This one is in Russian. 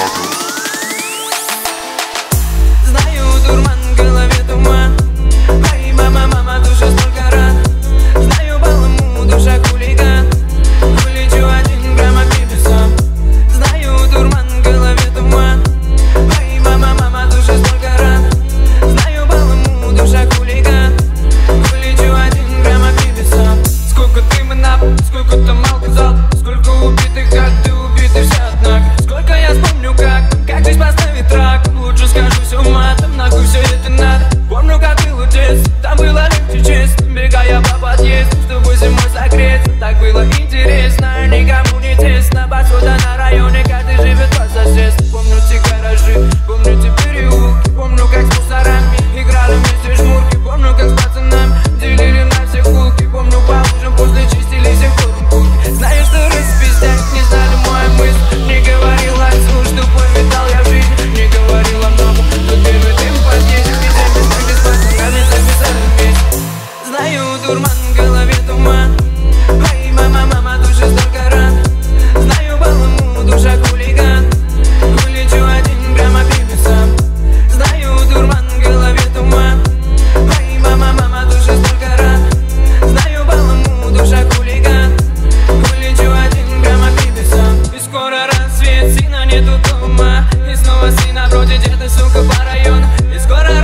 Chicago. было и Сына, нету дома. И снова сына, вроде деда, сука, по району. И скоро